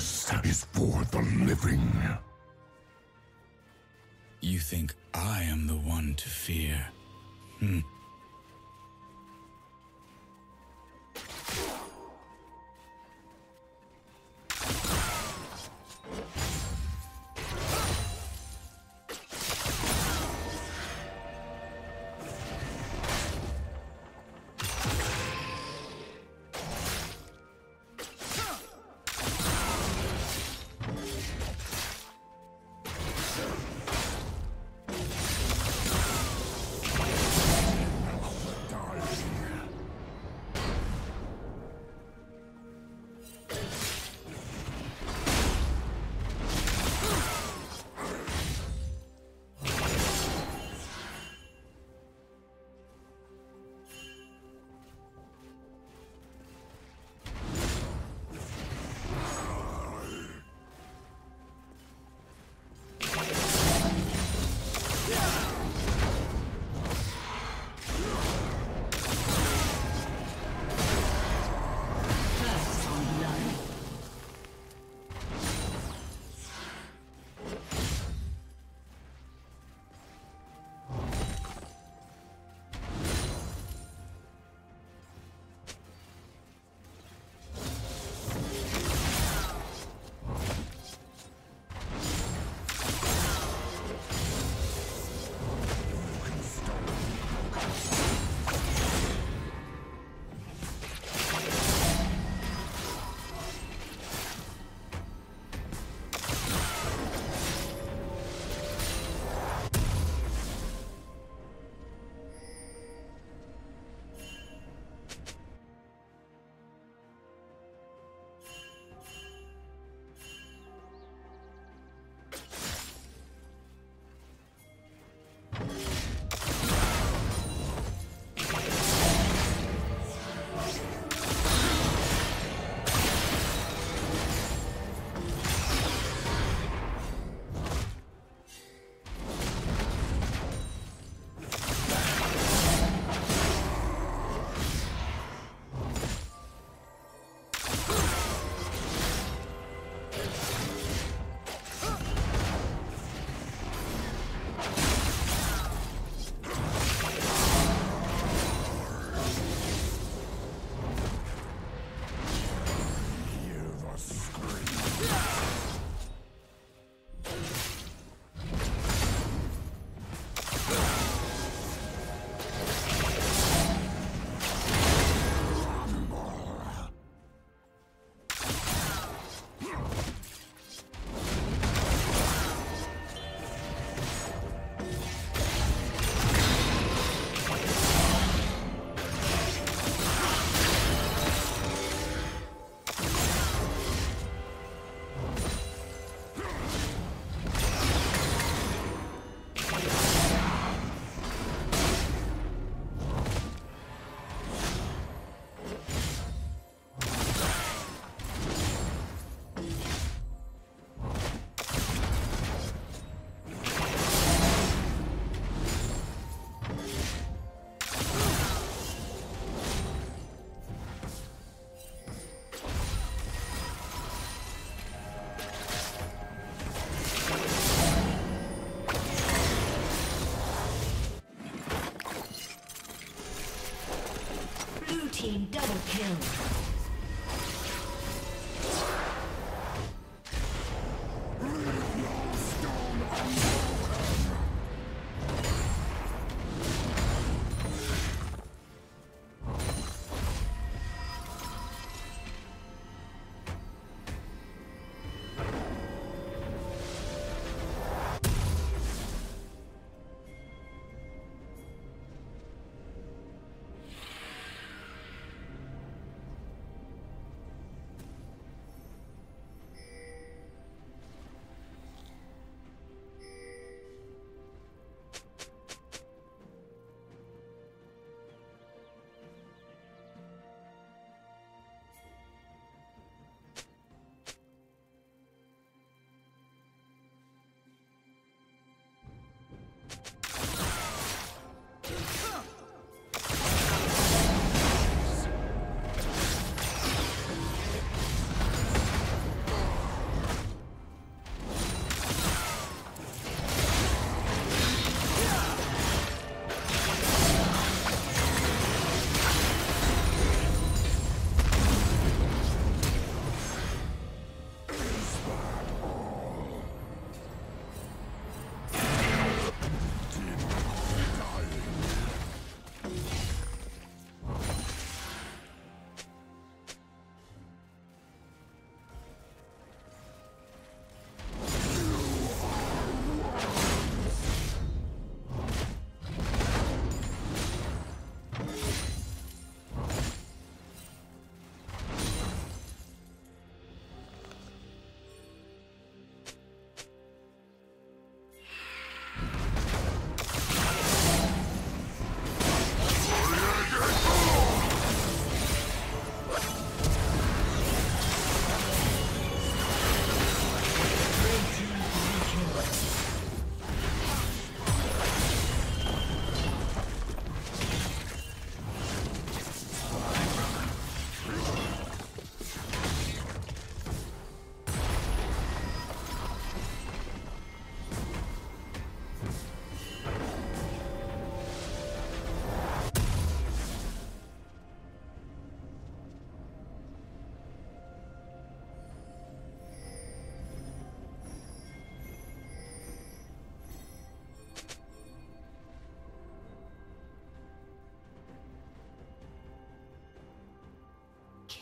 is for the living. You think I am the one to fear? Hmm. team double kill.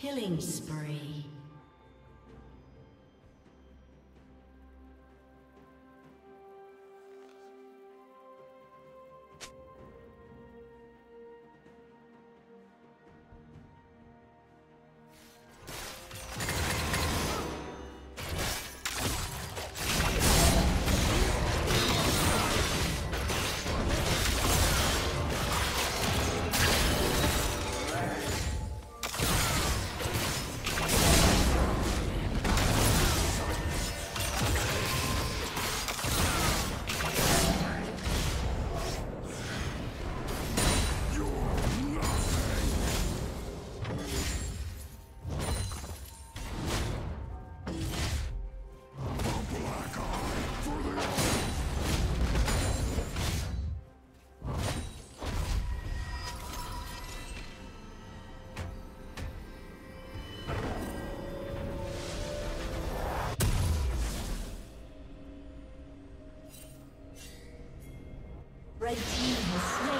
Killing spree. Red team has slain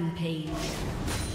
Rampage.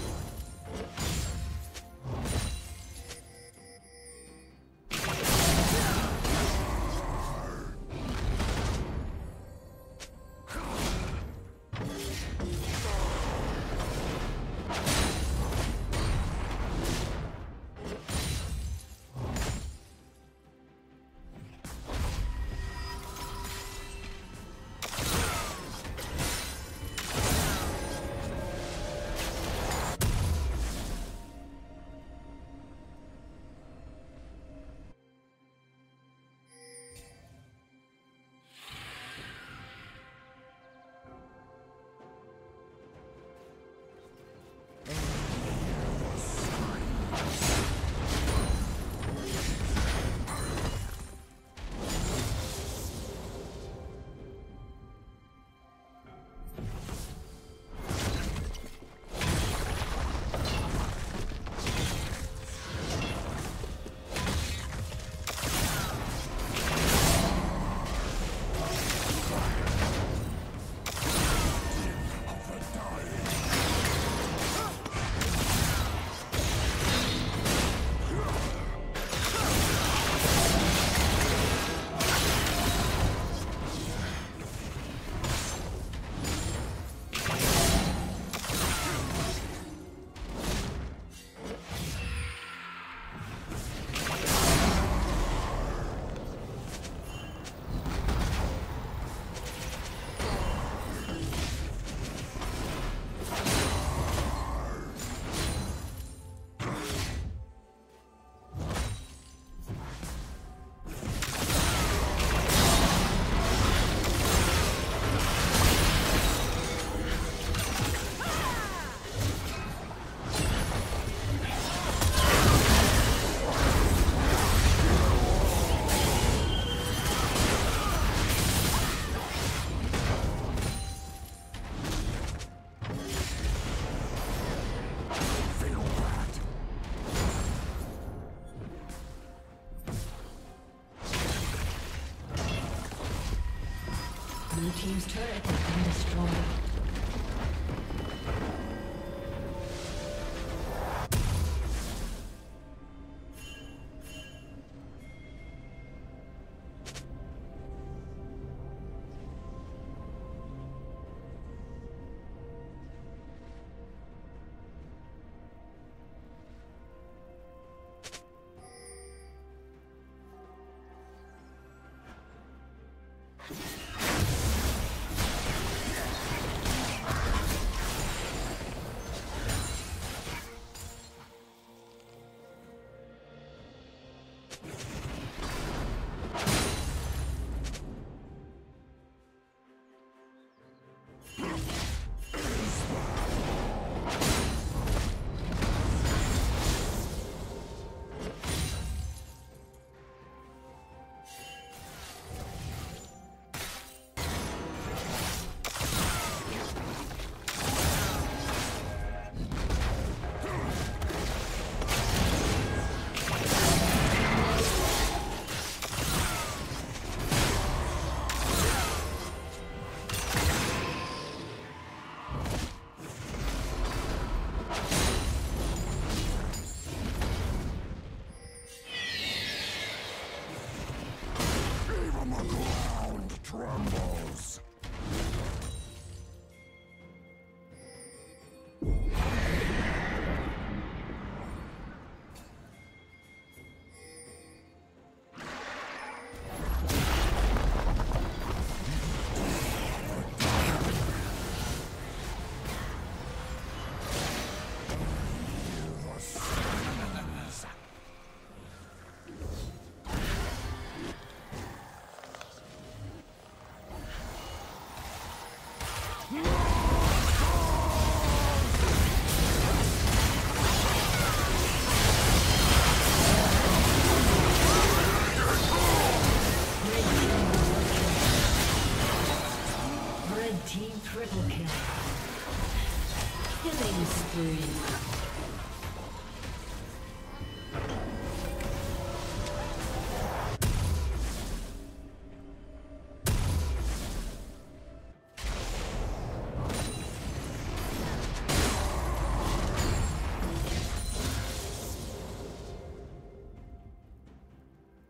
from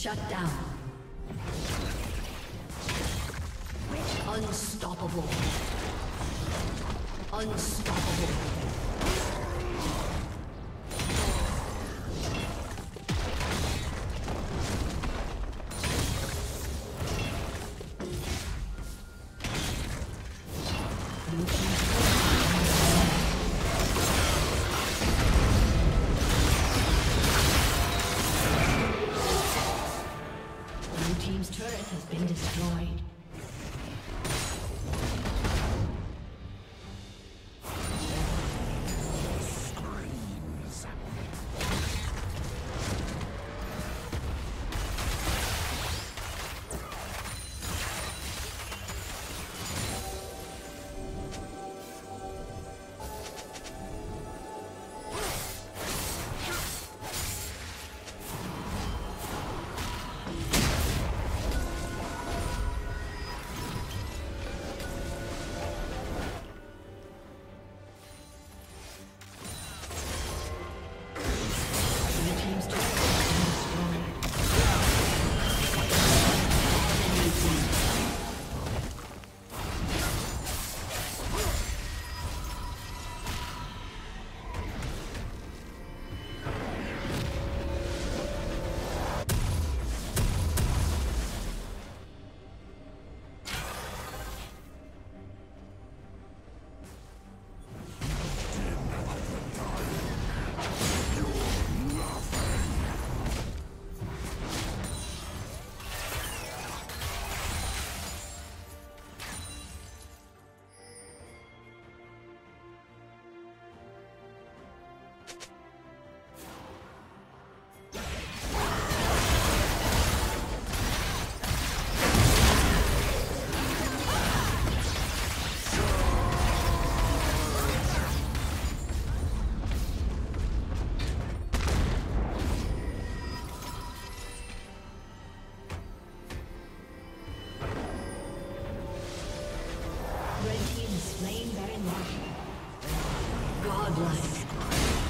Shut down. Unstoppable. Unstoppable. Red team slain Baron Nashor. Godlike.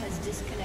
Has disconnected.